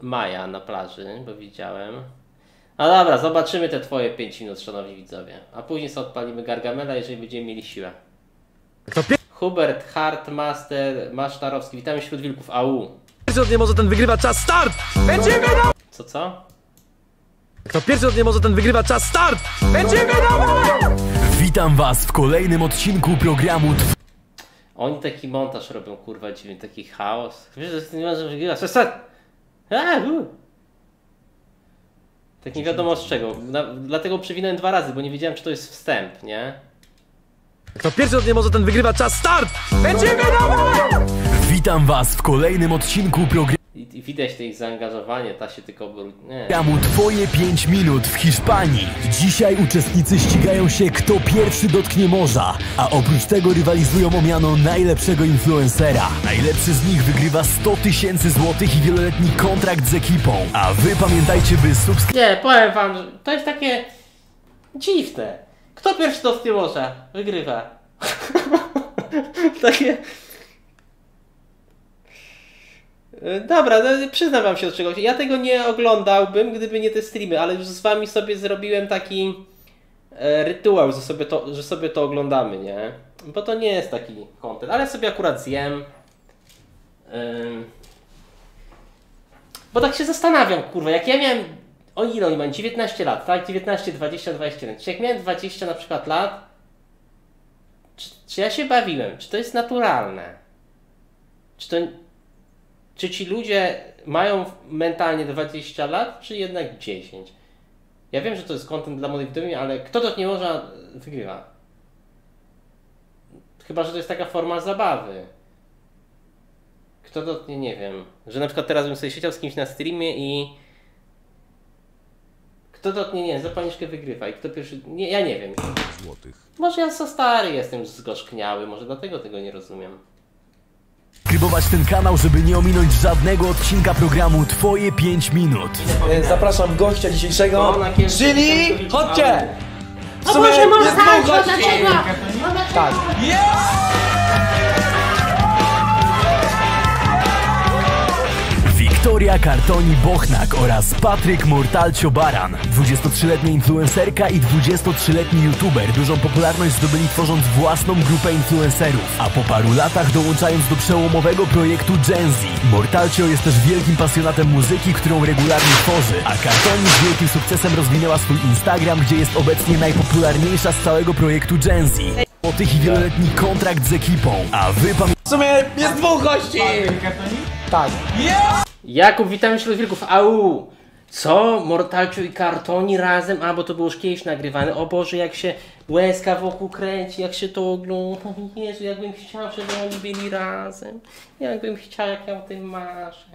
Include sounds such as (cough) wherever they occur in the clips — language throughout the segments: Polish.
Maja na plaży, bo widziałem. No dobra, zobaczymy te twoje 5 minut, szanowni widzowie. A później sobie odpalimy Gargamela, jeżeli będziemy mieli siłę. Kto Hubert, Hart, Master, Masztarowski, witamy wśród wilków, au. pierwszy od nie może, ten wygrywa czas start! Będziemy na... Co, co? Kto pierwszy od nie może, ten wygrywa czas start! Będziemy na... Witam Was w kolejnym odcinku programu Oni taki montaż robią, kurwa, dziwny, taki chaos. Wiesz, że nie może wygrywać. Przestań! A, u. Tak nie wiadomo z czego. Na, dlatego przewinąłem dwa razy, bo nie wiedziałem, czy to jest wstęp, nie? Kto pierwszy od nie może, ten wygrywa czas start! Witam Was w kolejnym odcinku I, i widać to ich zaangażowanie, ta się tylko. Nie. programu Twoje 5 minut w Hiszpanii. Dzisiaj uczestnicy ścigają się kto pierwszy dotknie morza, a oprócz tego rywalizują o miano najlepszego influencera. Najlepszy z nich wygrywa 100 tysięcy złotych i wieloletni kontrakt z ekipą. A Wy pamiętajcie, by subskrybować Nie, powiem wam, że to jest takie dziwne. Kto pierwszy dotknie morza, wygrywa. (laughs) takie... E, Dobra, no, przyznam wam się do czegoś. Ja tego nie oglądałbym, gdyby nie te streamy, ale już z wami sobie zrobiłem taki e, rytuał, że sobie, to, że sobie to oglądamy, nie? Bo to nie jest taki content, ale sobie akurat zjem. Bo tak się zastanawiam, kurwa, jak ja miałem. O ile oni mają? 19 lat, tak? 19, 20, 21. Czy jak miałem 20 na przykład lat, czy, czy ja się bawiłem? Czy to jest naturalne? Czy to. Czy ci ludzie mają mentalnie 20 lat, czy jednak 10? Ja wiem, że to jest content dla młodych ludzi, ale kto to nie może wygrywa. Chyba, że to jest taka forma zabawy. Kto dotknie, nie wiem. Że na przykład teraz bym sobie siedział z kimś na streamie i. Kto dotknie, nie zapalniczkę wygrywa i kto pierwszy. Nie, ja nie wiem. Może ja za stary jestem zgorzkniały, może dlatego tego nie rozumiem. Ten kanał, żeby nie ominąć żadnego odcinka programu Twoje 5 minut. E, Zapraszam gościa dzisiejszego, kiedyś- czyli chodźcie! W sumie jest może dwóch tak, gości. No? Tak. Wiktoria Kartoni Bochnak oraz Patryk Mortalcio Baran. 23-letnia influencerka i 23-letni youtuber dużą popularność zdobyli tworząc własną grupę influencerów, a po paru latach dołączając do przełomowego projektu Gen Z. Mortalcio jest też wielkim pasjonatem muzyki, którą regularnie tworzy, a Kartoni z wielkim sukcesem rozwinęła swój Instagram, gdzie jest obecnie najpopularniejsza z całego projektu Gen Z. O tych i wieloletni kontrakt z ekipą, a wy pamiętajcie W sumie jest dwóch gości! Tak. Jakub, witamy wśród wilków. Au! Co? Mortalcio i kartoni razem? A, bo to było już kiedyś nagrywane. O Boże, jak się łezka wokół kręci, jak się to ogląda. (laughs) Jezu, jakbym chciał, żeby oni byli razem. Jakbym chciał, jak ja o tym marzę.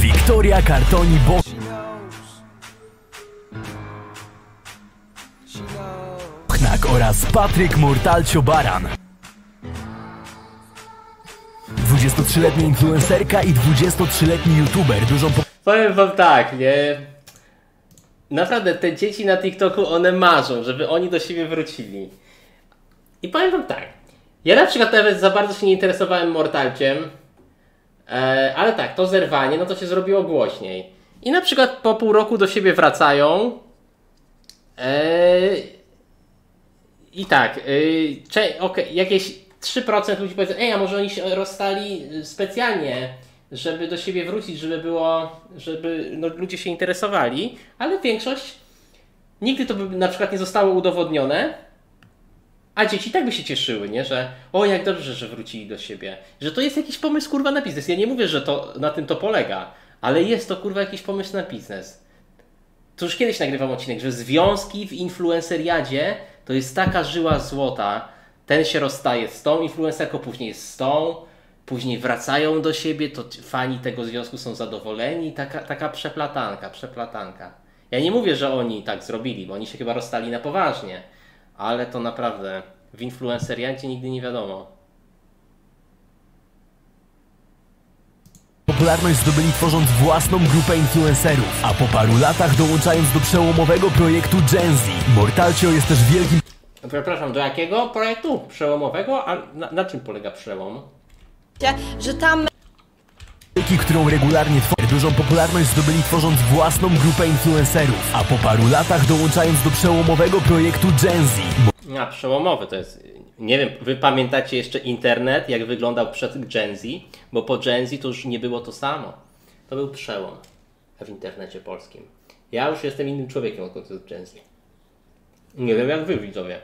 Wiktoria Kartoni Bochnak oraz Patryk Mortalcio Baran. 23-letnia influencerka i 23-letni youtuber dużą po- Powiem wam tak, nie? Naprawdę, te dzieci na TikToku, one marzą, żeby oni do siebie wrócili. I powiem wam tak. Ja na przykład nawet za bardzo się nie interesowałem Mortalciem, e, ale tak, to zerwanie, no to się zrobiło głośniej. I na przykład po pół roku do siebie wracają. E, I tak, y, cze- okej, jakieś 3% ludzi powiedzą, ej, a może oni się rozstali y, specjalnie, żeby do siebie wrócić, żeby było, żeby no, ludzie się interesowali, ale większość nigdy to by na przykład nie zostało udowodnione, a dzieci tak by się cieszyły, nie? Że o, jak dobrze, że wrócili do siebie. Że to jest jakiś pomysł, kurwa, na biznes. Ja nie mówię, że to na tym to polega, ale jest to, kurwa, jakiś pomysł na biznes. To już kiedyś nagrywam odcinek, że związki w influenceriadzie to jest taka żyła złota. Ten się rozstaje z tą influencerką, później z tą, później wracają do siebie, to fani tego związku są zadowoleni. Taka, taka przeplatanka, przeplatanka. Ja nie mówię, że oni tak zrobili, bo oni się chyba rozstali na poważnie, ale to naprawdę w influenceriadzie nigdy nie wiadomo. Popularność zdobyli tworząc własną grupę influencerów, a po paru latach dołączając do przełomowego projektu Gen Z. Mortalcio jest też wielkim Przepraszam, do jakiego projektu przełomowego? A na, na czym polega przełom? że tam którą regularnie tworzy dużą popularność zdobyli tworząc własną grupę influencerów, a po paru latach dołączając do przełomowego projektu Gen Z. A, przełomowy to jest. Nie wiem, wy pamiętacie jeszcze internet, jak wyglądał przed Gen Z? Bo po Gen Z to już nie było to samo. To był przełom w internecie polskim. Ja już jestem innym człowiekiem od jest Gen Z. Nie wiem jak wy widzowie.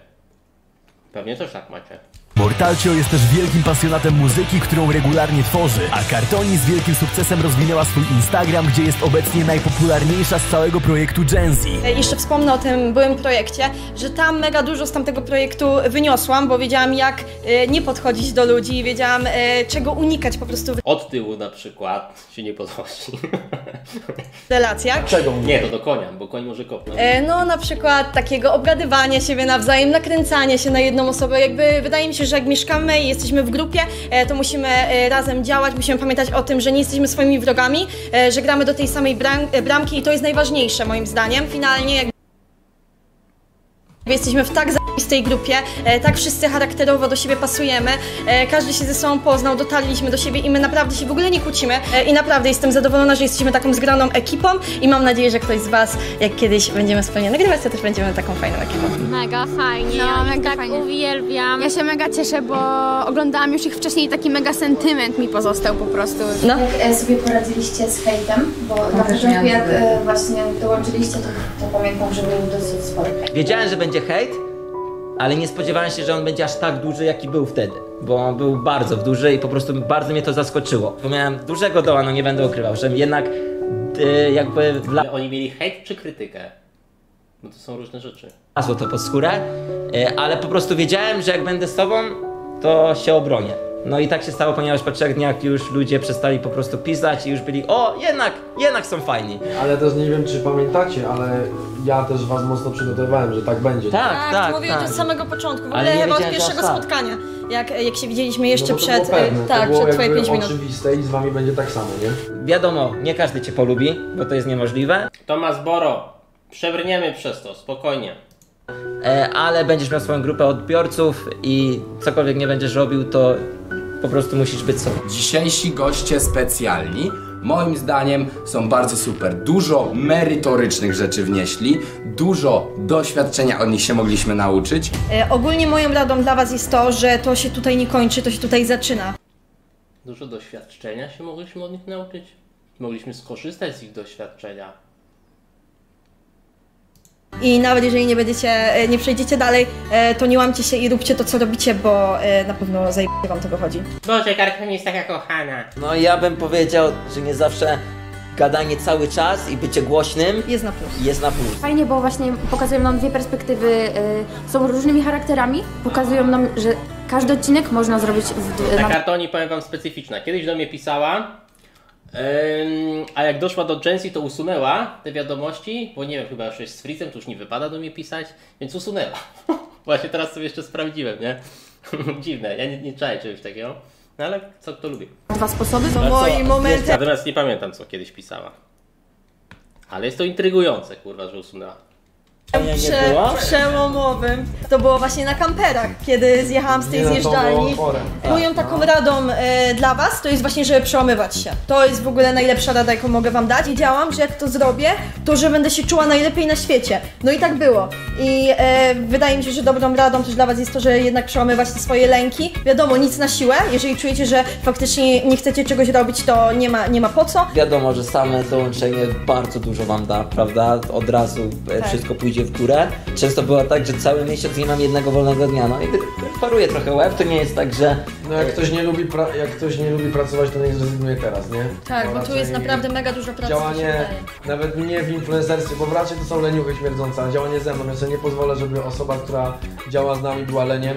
Pewnie też tak macie. Mortalcio jest też wielkim pasjonatem muzyki, którą regularnie tworzy, a Kartoni z wielkim sukcesem rozwinęła swój Instagram, gdzie jest obecnie najpopularniejsza z całego projektu Gen Z. E, Jeszcze wspomnę o tym byłym projekcie, że tam mega dużo z tamtego projektu wyniosłam, bo wiedziałam jak e, nie podchodzić do ludzi, wiedziałam e, czego unikać po prostu w Od tyłu na przykład się nie podchodzi. (laughs) relacjach. Czego? nie, to do konia, bo koń może kopnąć. No na przykład takiego obgadywania siebie nawzajem, nakręcania się na jedną osobę. Jakby wydaje mi się, że jak mieszkamy i jesteśmy w grupie, e, to musimy e, razem działać, musimy pamiętać o tym, że nie jesteśmy swoimi wrogami, e, że gramy do tej samej bram bramki i to jest najważniejsze moim zdaniem. Finalnie Jesteśmy w tak zajebistej grupie, e, tak wszyscy charakterowo do siebie pasujemy, e, każdy się ze sobą poznał, dotarliśmy do siebie i my naprawdę się w ogóle nie kłócimy e, i naprawdę jestem zadowolona, że jesteśmy taką zgraną ekipą i mam nadzieję, że ktoś z Was, jak kiedyś będziemy wspólnie nagrywać, to też będziemy taką fajną ekipą. Mega fajnie, No, ja mega tak fajnie. uwielbiam. Ja się mega cieszę, bo oglądałam już ich wcześniej i taki mega sentyment mi pozostał po prostu. No. Jak sobie poradziliście z hejtem, bo na początku jak właśnie dołączyliście, to, to pamiętam, że był dosyć spory. Wiedziałem, że będzie hejt, ale nie spodziewałem się, że on będzie aż tak duży, jaki był wtedy. Bo on był bardzo duży i po prostu bardzo mnie to zaskoczyło. Bo miałem dużego doła, no nie będę ukrywał, że jednak y, jakby Ale oni mieli hejt czy krytykę? No to są różne rzeczy. wlazło to pod skórę, y, ale po prostu wiedziałem, że jak będę z tobą, to się obronię. No i tak się stało, ponieważ po trzech dniach już ludzie przestali po prostu pisać i już byli, o jednak, jednak są fajni. Ale też nie wiem, czy pamiętacie, ale ja też was mocno przygotowywałem, że tak będzie. Tak, tak, mówię tak. to z samego początku, w ogóle chyba od pierwszego tak. spotkania, jak, jak się widzieliśmy No jeszcze to przed, pewne, e, tak, przed Twoje jakby 5 minut. oczywiste i z wami będzie tak samo, nie? Wiadomo, nie każdy cię polubi, bo to jest niemożliwe, Tomas Boro, przebrniemy przez to, spokojnie. E, ale będziesz miał swoją grupę odbiorców i cokolwiek nie będziesz robił, to po prostu musisz być sobą. Dzisiejsi goście specjalni moim zdaniem są bardzo super. Dużo merytorycznych rzeczy wnieśli, dużo doświadczenia od nich się mogliśmy nauczyć. E, ogólnie moją radą dla Was jest to, że to się tutaj nie kończy, to się tutaj zaczyna. Dużo doświadczenia się mogliśmy od nich nauczyć. Mogliśmy skorzystać z ich doświadczenia. I nawet jeżeli nie będziecie, e, nie przejdziecie dalej, e, to nie łamcie się i róbcie to, co robicie, bo e, na pewno zajebie Wam to wychodzi. Boże, Karka jest taka kochana. No ja bym powiedział, że nie zawsze gadanie cały czas i bycie głośnym Jest na plus. jest na plus. Fajnie, bo właśnie pokazują nam dwie perspektywy, y, są różnymi charakterami, pokazują nam, że każdy odcinek można zrobić w, Ta na kartoni, powiem wam, specyficzna. Kiedyś do mnie pisała, a jak doszła do Jensi, to usunęła te wiadomości, bo nie wiem, chyba już jest z Fritzem, to już nie wypada do mnie pisać, więc usunęła. (laughs) Właśnie teraz sobie jeszcze sprawdziłem, nie? (laughs) Dziwne, ja nie, nie czaję czegoś takiego. No ale co kto lubi. dwa sposoby. To moi momenty. Natomiast nie pamiętam, co kiedyś pisała. Ale jest to intrygujące, kurwa, że usunęła. Prze przełomowym. To było właśnie na kamperach, kiedy zjechałam z tej Nie, no zjeżdżalni. Moją taką radą e, dla Was to jest właśnie, żeby przełamywać się. To jest w ogóle najlepsza rada, jaką mogę Wam dać. Wiedziałam, że jak to zrobię, to że będę się czuła najlepiej na świecie. No i tak było. I e, wydaje mi się, że dobrą radą też dla Was jest to, że jednak przełamywać te swoje lęki. Wiadomo, nic na siłę. Jeżeli czujecie, że faktycznie nie chcecie czegoś robić, to nie ma, nie ma po co. Wiadomo, że same dołączenie bardzo dużo wam da, prawda? Od razu e, Tak. wszystko pójdzie w górę. Często było tak, że cały miesiąc nie mam jednego wolnego dnia. No i paruje trochę łeb, to nie jest tak, że No jak ktoś nie lubi, pra- jak ktoś nie lubi pracować, to niech zrezygnuje teraz, nie? Tak, No bo tu jest naprawdę mega dużo pracy. Działanie, nawet nie w influencerstwie, bo raczej to są leniuchy śmierdzące, a działanie ze mną. Ja sobie nie pozwolę, żeby osoba, która działa z nami była leniem,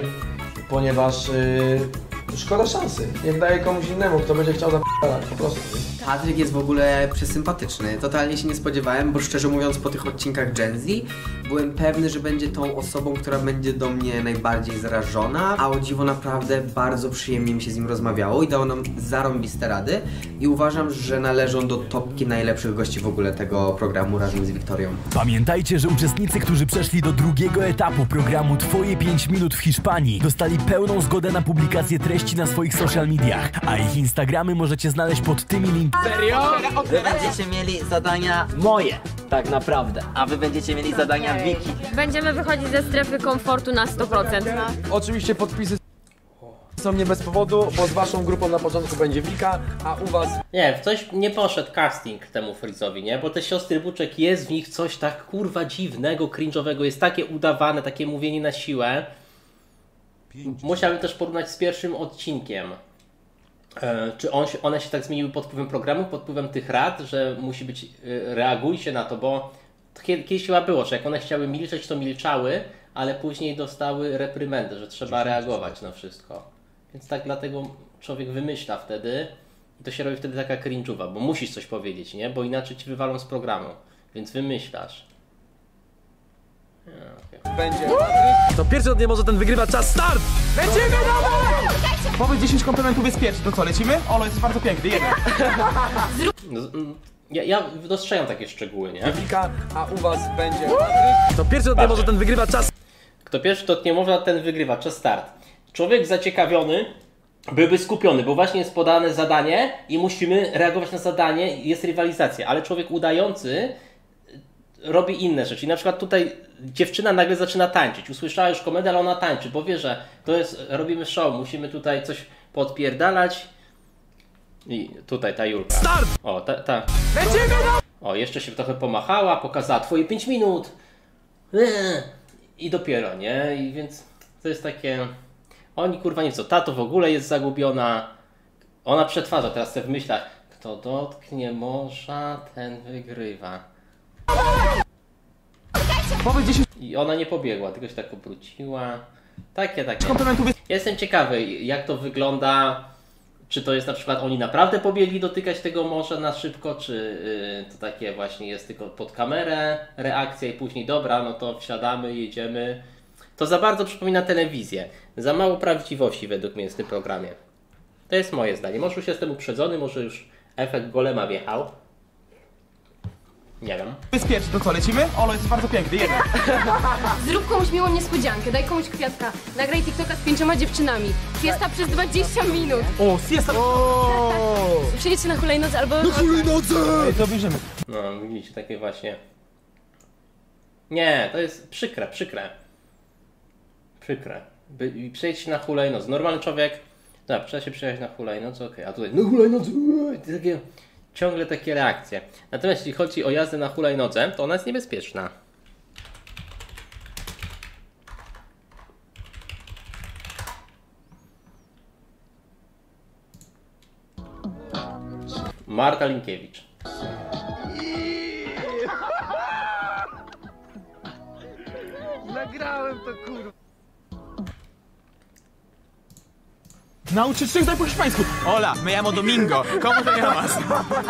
ponieważ yy, szkoda szansy. Niech daje komuś innemu, kto będzie chciał zapisać po prostu. Patryk jest w ogóle przesympatyczny. Totalnie się nie spodziewałem, bo szczerze mówiąc po tych odcinkach Gen Z byłem pewny, że będzie tą osobą, która będzie do mnie najbardziej zarażona, a o dziwo naprawdę bardzo przyjemnie mi się z nim rozmawiało i dało nam zarąbiste rady i uważam, że należą do topki najlepszych gości w ogóle tego programu razem z Wiktorią. Pamiętajcie, że uczestnicy, którzy przeszli do drugiego etapu programu Twoje 5 minut w Hiszpanii, dostali pełną zgodę na publikację treści na swoich social mediach, a ich Instagramy możecie znaleźć pod tymi linkami. Wy będziecie mieli zadania moje, tak naprawdę, a wy będziecie mieli zadania Wiki. Będziemy wychodzić ze strefy komfortu na 100%. Oczywiście podpisy są nie bez powodu, bo z waszą grupą na początku będzie Wika, a u was Nie, w coś nie poszedł casting temu Frizowi, nie? Bo te siostry Buczek jest w nich coś tak kurwa dziwnego, cringe'owego, jest takie udawane, takie mówienie na siłę. Musiałbym też porównać z pierwszym odcinkiem. E, czy on się, one się tak zmieniły pod wpływem programu, pod wpływem tych rad, że musi być, e, reagujcie na to, bo kiedyś chyba było, że jak one chciały milczeć, to milczały, ale później dostały reprymendę, że trzeba reagować na wszystko. Więc tak dlatego człowiek wymyśla wtedy i to się robi wtedy taka cringe'uwa, bo musisz coś powiedzieć, nie? Bo inaczej ci wywalą z programu. Więc wymyślasz. Będzie To pierwszy od nie może ten wygrywa czas start! Lecimy, dawaj! Powiedz 10 komplementów jest pierwszy, to co, lecimy? Olo, jest bardzo piękny, jeden. No, ja, ja dostrzegam takie szczegóły, nie? Wika, a u was będzie To pierwszy od nie może ten wygrywa czas Kto pierwszy to nie można, ten wygrywa. Czas start. Człowiek zaciekawiony byłby skupiony, bo właśnie jest podane zadanie i musimy reagować na zadanie, jest rywalizacja, ale człowiek udający robi inne rzeczy. I na przykład tutaj dziewczyna nagle zaczyna tańczyć. Usłyszała już komedę, ale ona tańczy, bo wie, że to jest, robimy show, musimy tutaj coś podpierdalać. I tutaj ta Julka. Start! O, ta, ta. O, jeszcze się trochę pomachała, pokazała twoje 5 minut. Eee, I dopiero, nie? I więc to jest takie. Oni kurwa nie co, tato w ogóle jest zagubiona. Ona przetwarza teraz te w myślach. Kto dotknie morza, ten wygrywa. Powiedz 10 I ona nie pobiegła, tylko się tak obróciła. Takie, takie. komplementów jest... Jestem ciekawy, jak to wygląda. Czy to jest na przykład oni naprawdę pobiegli dotykać tego morza na szybko, czy yy, to takie właśnie jest tylko pod kamerę reakcja i później dobra, no to wsiadamy, jedziemy. To za bardzo przypomina telewizję. Za mało prawdziwości według mnie jest w tym programie. To jest moje zdanie. Może już jestem uprzedzony, może już efekt golema wjechał. Nie wiem. pierwszy, to co, lecimy? Olo, jest bardzo piękny, jeden. (laughs) Zrób komuś miłą niespodziankę, daj komuś kwiatka, nagraj TikToka z pięcioma dziewczynami. Fiesta przez 20 minut. O, siesta! Przyjedźcie na hulajnodze albo... Ej, to bierzemy. No, widzicie, takie właśnie. Nie, to jest przykre, przykre. Przykre. By, przejdź na hulajnodze. Normalny człowiek, tak, trzeba się przejechać na hulajnodze, okej, a tutaj na hulajnodze, takie, ciągle takie reakcje. Natomiast jeśli chodzi o jazdę na hulajnodze, to ona jest niebezpieczna. Marta Linkiewicz. Nagrałem to kurwa Nauczyć się po hiszpańsku. Ola, me llamo Domingo. ¿Cómo te llamas?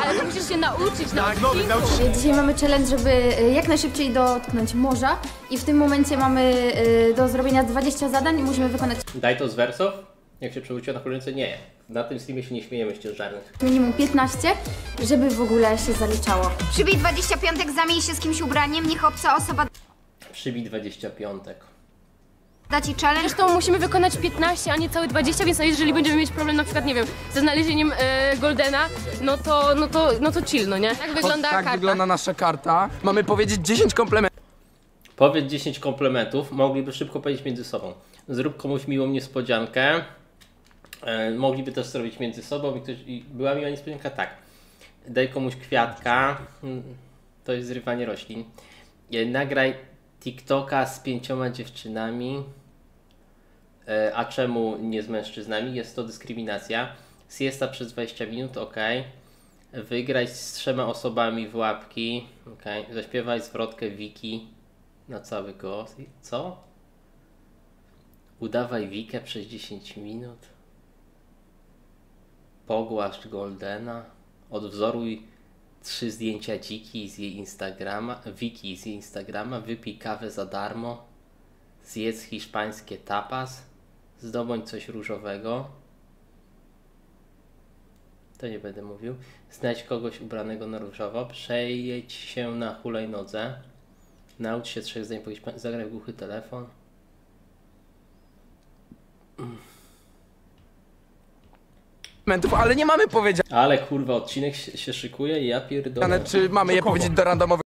Ale to musisz się nauczyć na Tak, nowy, nauczyć się. Dzisiaj mamy challenge, żeby y, jak najszybciej dotknąć morza i w tym momencie mamy y, do zrobienia 20 zadań i musimy wykonać Daj to z wersów? Jak się przewróciło na hulajnodze? Nie. Na tym streamie się nie śmiejemy z ciężarnych. minimum 15, żeby w ogóle się zaliczało. Przybij 25, zamień się z kimś ubraniem, niech obca osoba Przybij 25. da ci challenge. Zresztą musimy wykonać 15, a nie całe 20, więc jeżeli będziemy mieć problem na przykład, nie wiem, ze znalezieniem e, Goldena, no to, no to, no to chill, no nie? Tak wygląda tak karta. wygląda nasza karta. Mamy powiedzieć 10 komplementów. Powiedz 10 komplementów, mogliby szybko powiedzieć między sobą. Zrób komuś miłą niespodziankę. E, mogliby też zrobić między sobą i, ktoś, i była miła niespodzianka, tak. Daj komuś kwiatka, Mm, to jest zrywanie roślin. E, nagraj TikToka z pięcioma dziewczynami. E, a czemu nie z mężczyznami? Jest to dyskryminacja. Siesta przez 20 minut, ok. Wygrać z trzema osobami w łapki, ok. Zaśpiewaj zwrotkę Wiki na cały głos. Co? Udawaj Wikę przez 10 minut. Pogłaszcz Goldena. Odwzoruj trzy zdjęcia dziki z jej Instagrama, Wiki z jej Instagrama, wypij kawę za darmo, zjedz hiszpańskie tapas, zdobądź coś różowego. To nie będę mówił. Znajdź kogoś ubranego na różowo, przejedź się na hulajnodze, naucz się trzech zdań po hiszpańsku, zagraj głuchy telefon. Ale nie mamy powiedziane, Ale kurwa, odcinek się, się szykuje i ja pierdolę. czy mamy je powiedzieć do randomowych